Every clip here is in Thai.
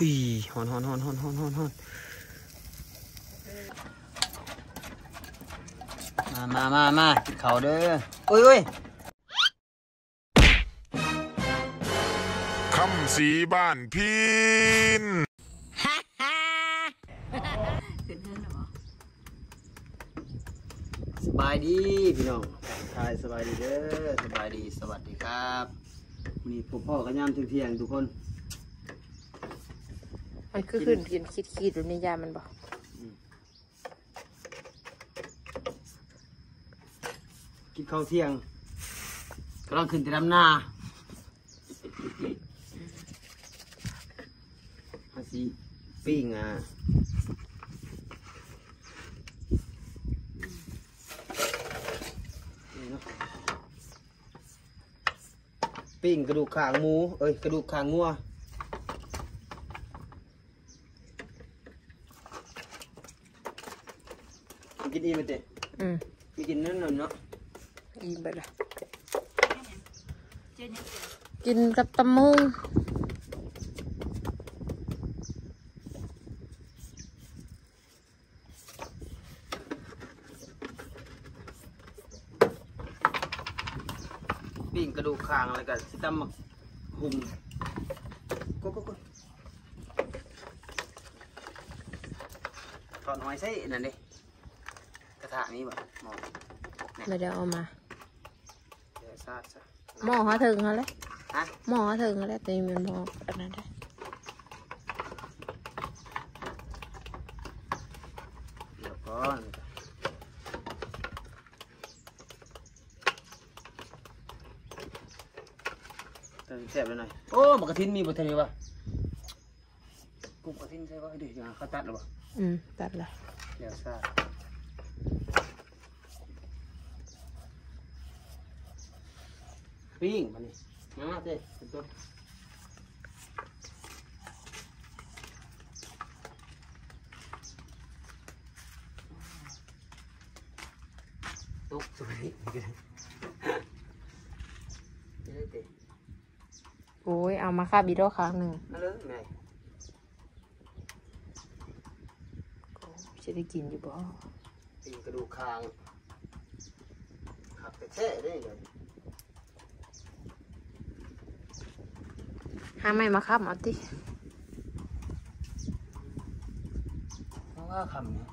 อุ้ยหอนหอนหอนหอนหอนหอนหอนมามามามากินข้าวเด้ออุ้ยอุ้ยคำสีบ้านพินสบายดีพี่น้องทายสบายดีเด้อ สบายดี สวัสดีครับวันนี้ผมพ่อกันยามเที่ยงๆทุกคน มันคือขึ้นกินคิดคิดๆแบบนี้ยามันบอกกินข้าวเที่ยงกำลังขึ้นแต่ดำหน้าฮาสิปิ้งอะนี่เนาะปิ้งกระดูกขางหมู เอ้ย กระดูกขางงัว กินอีไหมเต้อืมกินนั่นน่ะเนาะอิ่มไปละกินกับตำมุงปิ้งกระดูกคางอะไรกันสิตำหมักหุ่มก็ก็ก็ถอดหอยใส่นั่นดิกระ ถางนี้บ่หมอไม่ได้เอามาเดี๋ยวซาดซะหม้อเขาถึงเขาเลยฮะหม้อเขาถึงเขาเลยแต่มันหม้ออันนั้นได้เดี๋ยวก่อนเติมแซ่บเลยหน่อยโอ้บักกระทินมีบักกระทินวะกุ้งกระทินใช่ป่ะเดี๋ยวเขาตัดหรือเปล่าอืมตัดเลยเดี๋ยวซาด ปิ้งมานี่มาเต้เป็นต้นตุ๊กสวยนี่เด้เต้โอ้ย เอามาค่าบิโดครั้งหนึ่งนั่นเลยไงจะได้กินอยู่บ่ตีกระดูกคางขับไปแช่ได้เลย ห้าไม่มาครับมอติเพราะว่าคำเนี่ย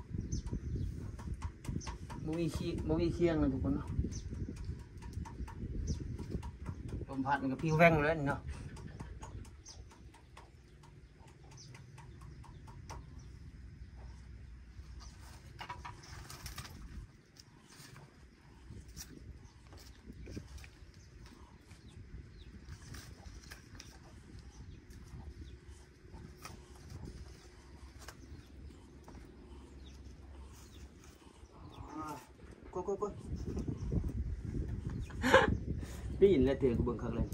มุ้ยขี้มุ้ยเคียงนะทุกคนเนาะลมพัดมันก็พิ้วแว่งเลยเนาะ ก็ก็ก็ได้ยินแล้วเตียงกูเบิ่งคักเลย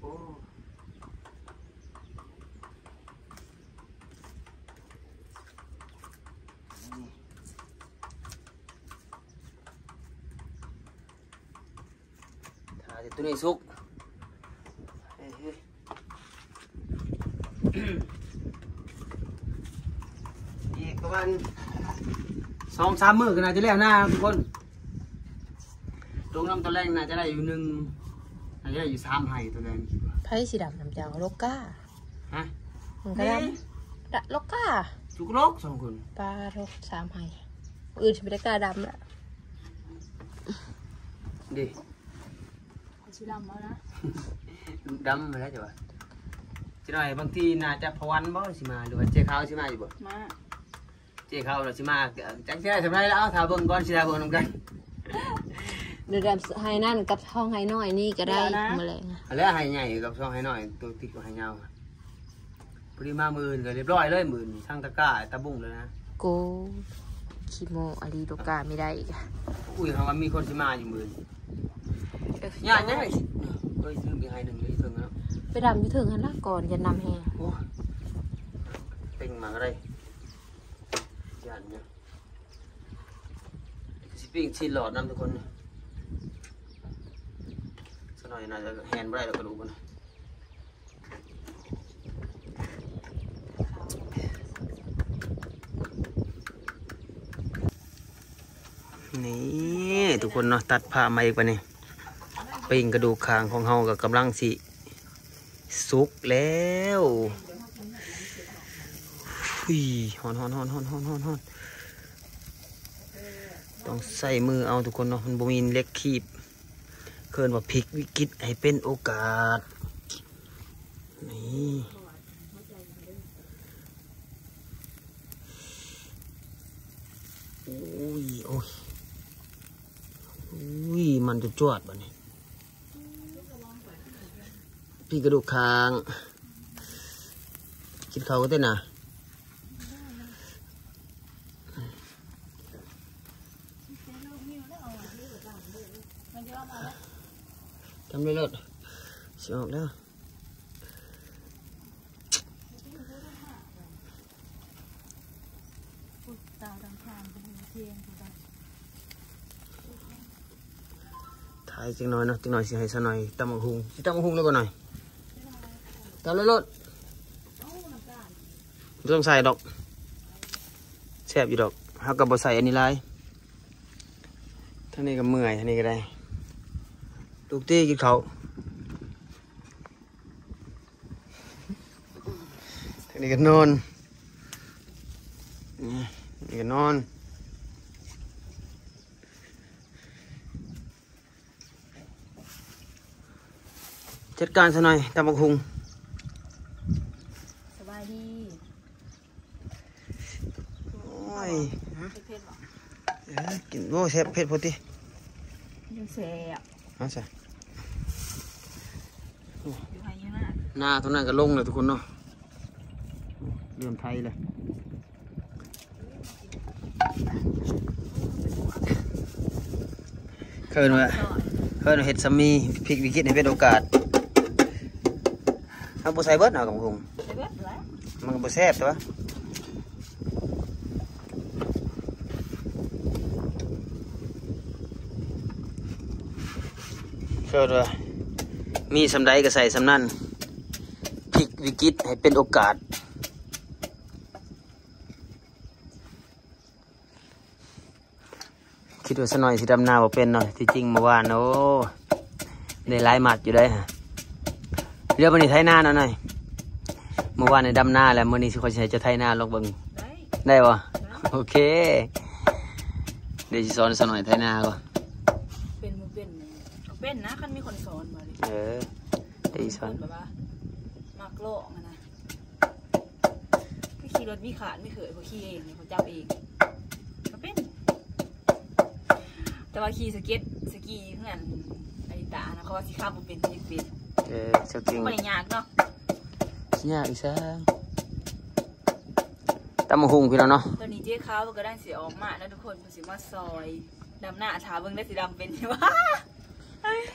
โอ้นี่ถ้าจะตัวนี้สุก เฮ้ยเฮ้ยอีกประมาณ สองสามมื้อก็น่าจะแล้วหน้าทุกคนตรงน้ำตัวแรกน่าจะได้อยู่หนึ่งน่าจะได้อยู่สามไห่ตัวแรกคิดว่าไผ่สีดำน้ำเจ้าโลก้าฮะมันก็ดำดะโลก้าจุกโลกสองคนปลาโลกสามไห้อื่นจะไม่ได้กล้าดำละดิสีดำแล้วนะดำมาแล้วจ้ะวะจะหน่อยบางทีน่าจะพวันบ่สิมาหรือว่าเจ๊ขาวสิมาอยู่บ่มา เจ๊ขาวเราสิมาจังสิได้ทำไรแล้วเอาถ้าเบิ่งก่อนสิได้เบิ่งนำกันเดี๋ยวดำไห้นั่นกับห้องไห้น้อยนี่ก็ได้มาเลยแล้วให้ใหญ่กับช่องให้น้อยตัวติดกับให้ยาวพอดีมาหมื่นก็เรียบร้อยเลยหมื่นทั้งตะกร้าตะบุ้งเลยนะโกคิโมอารีโลกาไม่ได้อีกอะอุ้ยเขาว่ามีคนที่มาอยู่หมื่นย่าเนี่ยไอ้สิเอ้ยซื้อมีให้หนึ่งเลยเพิ่งแล้วไปดำอยุ่ถึงหันละก่อนจะนำแหงโอ้เต็งมาก็ได้ ย่านเนี่ยปิ้งชิ้นหลอดน้ำทุกคนสักหน่อยน่าจะแฮนด์ไม่ได้เรากระดูกมันนี่ทุกคนเนาะตัดผ้ามาอีกปะนี่ปิ้งกระดูกคางของเฮากับกำลังสิสุกแล้ว ยฮอนฮอนฮอนฮอนฮอนฮอนฮอนต้องใส่มือเอาทุกคนเนาะมันบ่มีเล็กคีบเคินว่าพลิกวิกฤตให้เป็นโอกาส นี่โอ้ยโอ้ยอุ้ยมันจะจวดบ่เนี่ยพี่กระดูกคางคิดเขาก็เต้นะ ทำได้เลยสิออกแล้วถ่ายจังหน่อยเนาะจังหน่อยสิให้ซะหน่อยตำบักหุงสิตำบักหุงแล้วก็หน่อยตำเลยรถไม่ต้องใส่ดอกแซ่บอยู่ดอกฮากับบใส่อันนี้หลายท่านี้ก็เมื่อยท่านี้ก็ได้ ลูกตีกินเขาวทีนี้ก็นอนนี่นี่ก็นอนจัดการซะหน่อยตำบักหุงสบายดีโอ้ยเผ็ดๆบ่เอ้ยกินโอ้แซ่บเผ็ดพอดียังแซ่บมาใส่อยู่ไหน้าเท่านั้นก็ลงเลยทุกคนเนาะเริ่มไทยเลยเคยว่าเฮ้ยเห็ดสามีพลิกวิกฤตให้เป็นโอกาสเอาบุใส่เบิร์ดเอากับผมไปเบิดแล้วมันก็บุแซ่บตัวเชื่อว่า มีสำใดก็ใส่สำนั่นพลิกวิกฤตให้เป็นโอกาส คิดว่าสน่อยสิดำนาบ่เป็นเนาะที่จริงเมื่อวานโอ้ได้หลายหมัดอยู่ได้ฮะเรือมันนี่ไทยนาเนาหน่อยเมื่อวานในดำนาแล้วมื่อนี้สิคอใช้จะไทยนาลองเบิ่งได้ปะโอเค เดี๋ยวสิสอนสน่อยไทยนาก่อนเป็นมือเป็นเป็นนะคันมีคนสอนมา เออเดี๋ยวสิสอนแบบว่ามักโลกอะนะพี่ขี่รถวิขาดไม่เคยเพราะขี่เองเนี่ยเขาเจ้าเองก็เป็น แต่ว่าขี่สเก็ตสกีเพื่อนอริตานะเขาว่าสิข้ามบ่เป็นที่เป็นเออเจ้าเก่งไม่ได้ยากเนาะสิยากอีกซังตำมะฮุงพี่น้องเนาะตอนนี้เจ๊ขาวก็ได้เสียออกมาแล้วทุกคนเพิ่นสิมาซอยดำหน้าถาเบิ่งได้สีดำเป็นใช่ปะ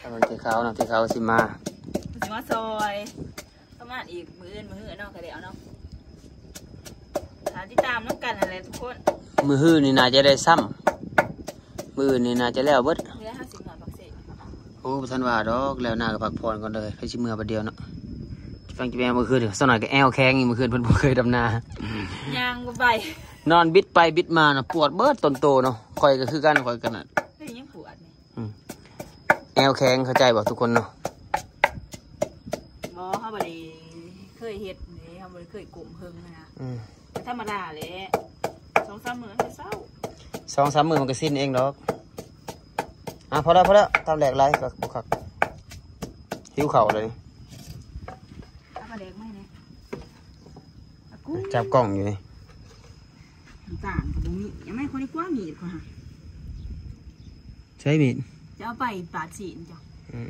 ทำมันเทขาวเนาะเทขาวสิมาเพิ่นสิมาซอยประมาณอีกมื้ออื่นมื้ออื่นเนาะก็ได้เอาเนาะหาที่ตามน้ำกันอะไรทุกคน มือฮื้อนี่น่าจะได้ซ้ำมืออื่นนี่น่าจะแล้วเบิดเนื้อห้าสิบหน่อยปักเสกโอ้บ่ทันว่าดอกแล้วหน้าก็พักผ่อนก่อนเลยไปสิมือประเดียวเนาะฟังจิแม่เมื่อคืนเดี๋ยวสักหน่อยก็แอวแข้งอีกเมื่อคืนเพิ่นบ่เคยดำนายางบ่ใบนอนบิดไปบิดมาเนาะปวดเบิดต้นโตเนาะคอยก็คือกันคอยกันน่ะ เฮ้ยยังปวดนี่ แอวแข้งเข้าใจบ่ทุกคนเนาะบ่เฮาบ่ได้เคยเฮ็ดนี่เฮาบ่ได้เคยกลุ่มเฮิงนะอืมธรรมดาแหละสองสามมื้อให้เศร้าสองสามมือมันก็สิ้นเองดอกอะพอแล้วพอแล้วตามแหลกไรก็บุคักหิวเข่าวเลยเอากระเด็กไม่เนี่ยอากูจับกล้องอยู่นี่ต่างกับบ่มียังไม่คนนี้กว่ามีดกว่าใช่มีด จะเอาไปปาดฉีนจ้ะอืม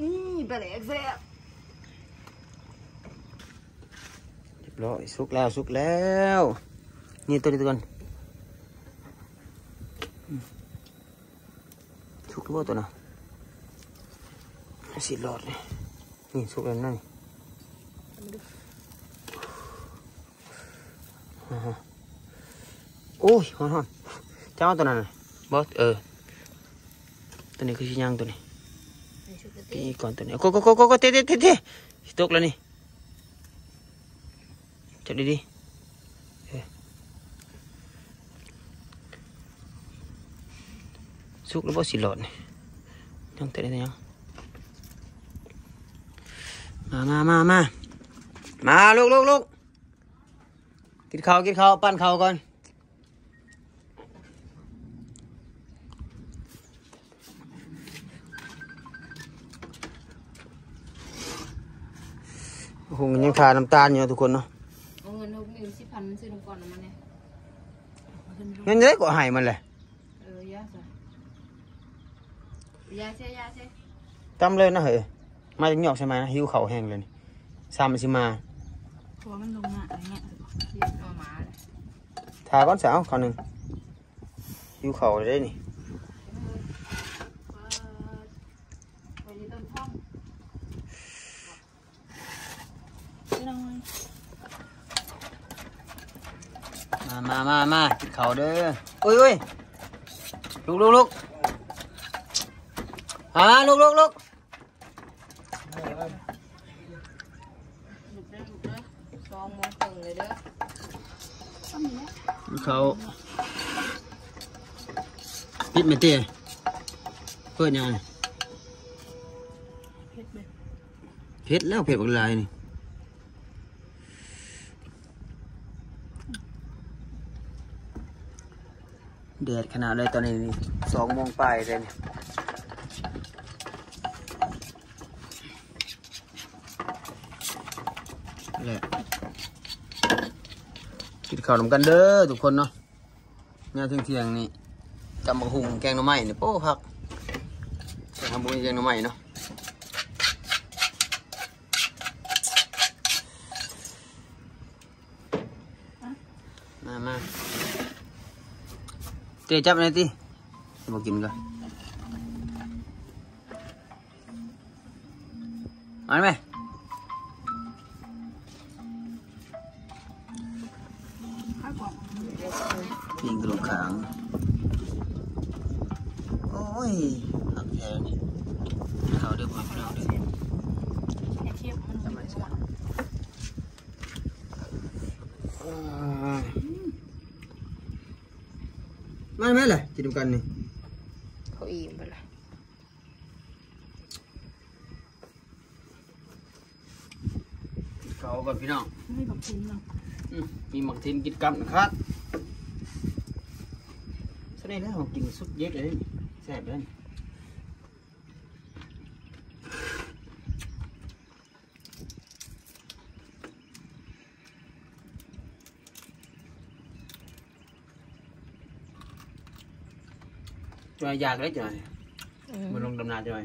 นี่ปลาแดกแซ่บเรียบร้อยสุกแล้วสุกแล้ว นี่ตัวนี้ตัวกันอืมสุกแล้วบ่ตัวน่ะสิรอดเลยนี่สุกแล้วนั่นอ่าฮะโอ้ยฮอนฮอนเจ้าตัวนั้นน่ะ บอสเออ ตัวนี้คือชิยังตัวนี้ในชุดกะตีติก่อนตัวนี้โกโกโกโกโกเตะเตะเตะเตะตกแล้วนี่จับดีๆเออสุกแล้วบ่สิหลอดนี่ยังเตะได้ยังมามามามามาลูกลูกลูกกินข้าวกินข้าวปั้นข้าวก่อนโอ้โหยัง ทาน้ำตาลอยู่ทุกคนเนาะเอาเงินหกนิ้วสิพันซื้อน้ำก่อนนะมันเนี่ยเอาขึ้นลูกเงินเยอะกว่าให้มันเลยเออยาสิยาเช่ยาเช่จำเลยนะเฮ้ยมาจากหยอกใช่ไหมนะหิวเข่าวแห้งเลยนี่ซ้ำมันสิมาตัวมันลงหน้าอะไรเงี้ยเรียกเอาหมาเลยทาก้อนสาวก่อนหนึ่งหิวเข่าวเลยได้นี่ ไปที่ต้นท่อมไม่ต้องเลย มามามามา กินข้าวเด้ออุ้ยอุ้ยลุกลุกลุกมามาลุกลุกลุกหลุดได้หลุดเลยซองมองตึงเลยเด้อก็มีนะกินข้าวปิดไม่เตี้ยเพื่อนยังไงเผ็ดเลยเผ็ดแล้วเผ็ดบักลายนี่ แดดขนาดเลยตอนนี้สองโมงปลายเลยนี่นั่นแหละกินข้าวนำกันเด้อทุกคนเนาะงานเที่ยงๆนี่จำบักหุงแกงหน่อไม้นี่โป้พักทำบุญแกงหน่อไม้เนาะมามา เจ๊จับหน่อยติจะบอกกินก่อนมาไหมข้าวกล่องยิงกระดูกขาง โอ้ยหักแทนนี่เขาเดือดพ่อพี่น้องเด้อ ไอ้เทียบมันจะมาสว่างมาไหมล่ะกินดูกันนี่เขาอิ่มไปละเขาก่อนพี่น้องไม่บอกคุณหรอกอืมมีหมักทินกินกับนะครับสนิทแล้วผมกินซุปเย็กเลยนี่แซ่บเลย จอยอยากเลยจอยมันลงดำนาจอย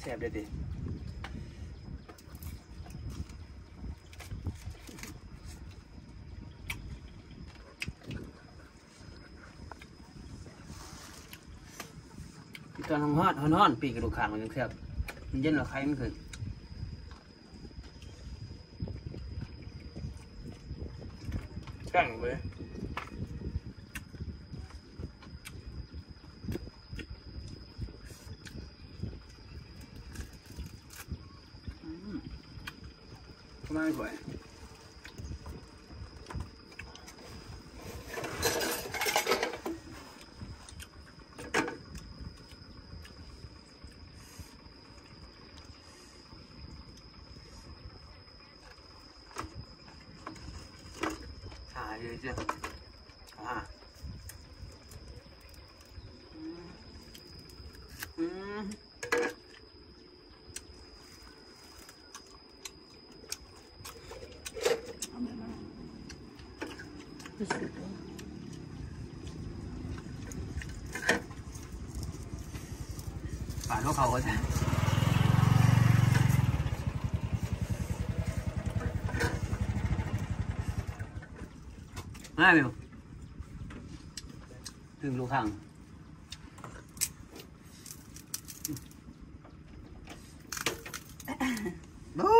แซ่บเลยดิตอนห้อนๆห้อนๆปีกกระดูกขางมันยังแซ่บมันเย็นหรอใครมันเคย กั้งเลยทำไมไม่สวย อ่าเยอะจ้ะอ่าอืมป่านพว มาบิวถึงลูกข้างบู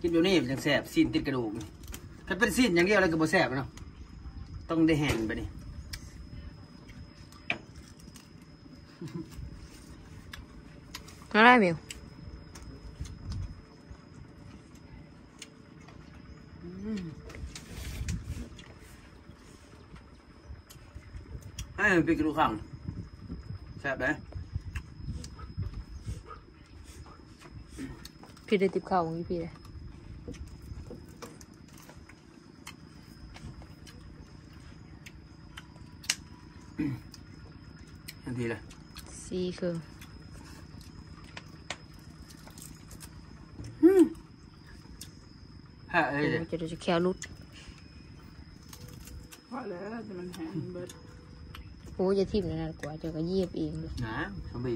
กินเดี๋ยวนี้ยังแสบสิ้นติดกระดูกถ้าเป็นสิ้นอย่างเดียวแล้วก็บ่แสบเนาะต้องได้แห่งไปนี่อะไเบิว ให้มันเป็นกระดูกข้างแสบเลยพี่ได้ติบข้าวของพี่เลยทันทีเลยสี่เครื่องฮะเอ้ยมันจะจะแควรุดพอแล้วแต่มันแห้งเบิด โอ้ยจะทิ่มนั่นนะกว่าจะก็เยียบเองเลยนะสมบี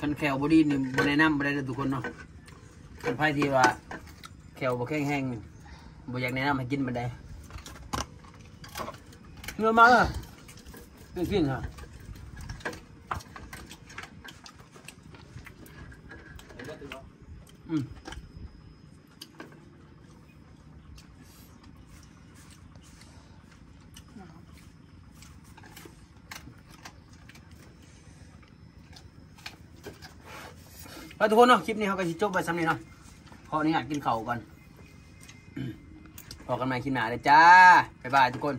คันแควบอดี้นี่บนแนะนำบ่ได้เด้อทุกคนเนาะคันไพ่ที่ว่าแควบ่แข็งแห้งนี่บ่อยากแนะนำให้กินบันไดเงินมาเลยเงินกินฮะอืม แล้วทุกคนเนาะคลิปนี้เขาก็จะจบไปสำนี้เนาะพออนุญากกินเข่าก่อนพอกันใหม่คลิปหน้าเลยจ้าบ๊ายบายทุกคน